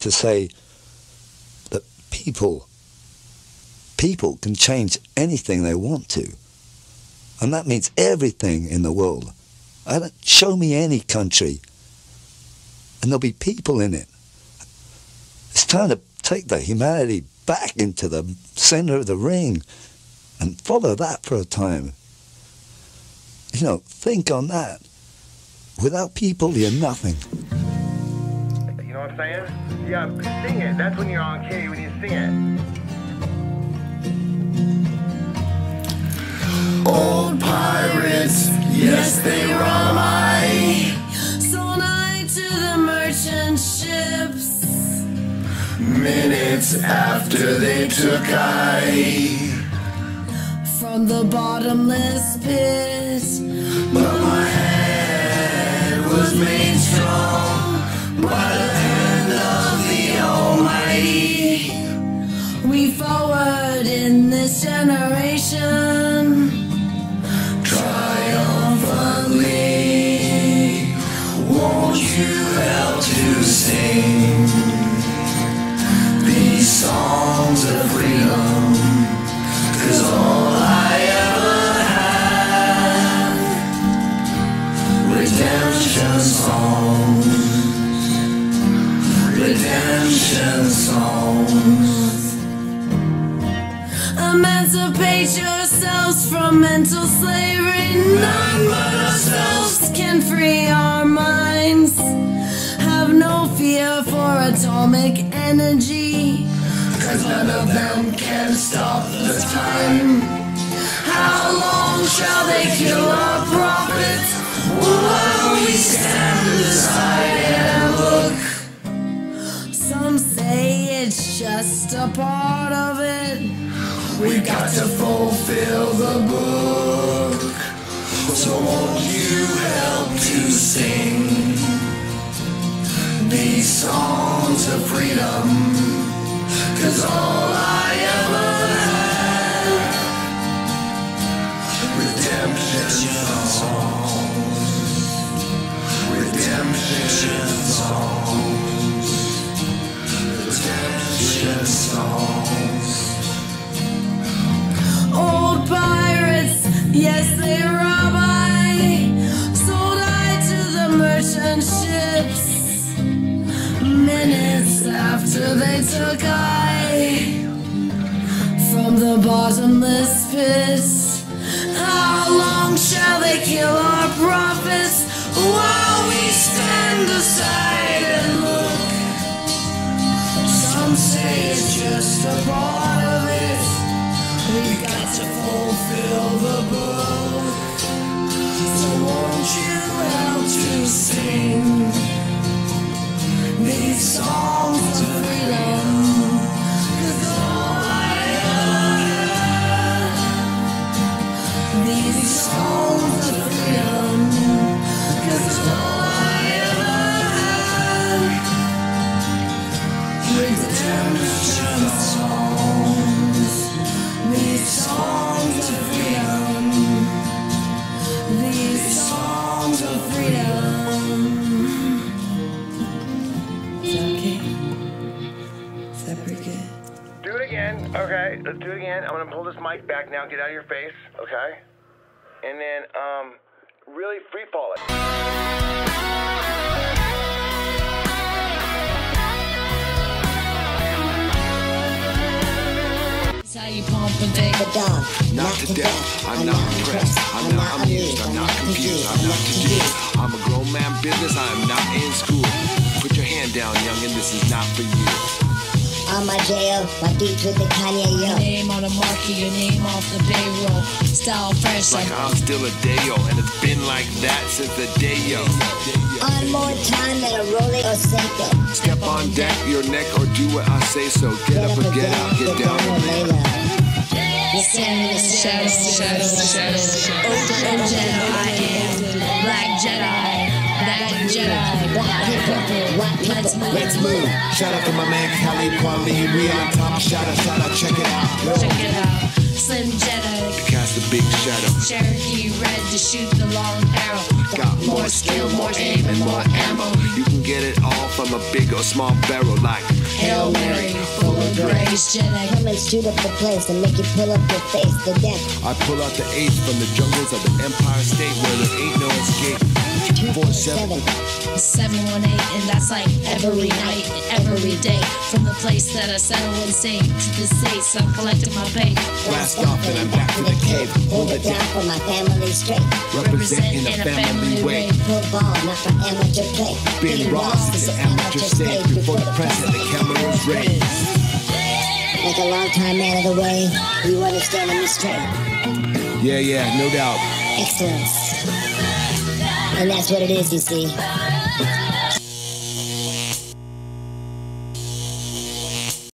to say that people, people can change anything they want to. And that means everything in the world. I don't, show me any country, and there'll be people in it. It's time to take the humanity back into the center of the ring and follow that for a time. You know, think on that. Without people, you're nothing. You know what I'm saying? Yeah, sing it. That's when you're on key, when you sing it. Old pirates, yes, they rob I. Sold I to the merchant ships. Minutes after they took I. From the bottomless pit. Redemption songs. Emancipate yourselves from mental slavery. None but ourselves can free our minds. Have no fear for atomic energy. Cause none of them can stop the time. How long shall they kill our prophets while we stand aside just a part of it. We got to fulfill the book. So won't you help to sing these songs of freedom? Cause all I redemption songs. Old pirates, yes, they rob I. Sold I to the merchant ships. Minutes after they took I from the bottomless pit. How long just a part of it. We got to fulfill the book. So won't you help to sing these songs again. Okay, let's do it again. I'm gonna pull this mic back now. Get out of your face. Okay. And then, um, really free fall it. And. Not to death, I'm not impressed. I'm not amused, I'm not confused, I'm not confused. I'm a grown man business, I am not in school. Put your hand down, youngin', this is not for you. On my jail, my beats with the Kanye your yo. name on the market, your name off the payroll. Style fresh Like like I'm still a Dayo, and it's been like that since the Dayo. On more time than a Rolex or Seiko. Step on deck, your neck, or do what I say so. Get up or get out, get down or lay low. You're standing in the shadow, shadow, shadow, shadow. Old Jedi, I am Black Jedi, Black Jedi. Black Let's move. Let's move. Shout out to my man Talib Kweli. We on top. Shout out, shout out. Check it out. Check it out. Slim Jedi, cast a big shadow. Cherokee Red to shoot the long More skill, more aim, and more ammo. You can get it all from a big or small barrel like Hail Mary, full of grace, Jedi. Come and shoot up the place and make you pull up your face to death. I pull out the ace from the jungles of the Empire State where there ain't no escape. Four seven. 718, and that's like every night, every day. From the place that I settle and stay to the states, I'm collecting my pay. Blast off and I'm back to the cave. Hold it down for my family straight. Represent in a family way. Football, not for amateur play. Big Ross is an amateur stage before the press and the cameras raised. Like a long time man of the way, you understand me straight. Yeah, yeah, no doubt. Excellence. And that's what it is, you see.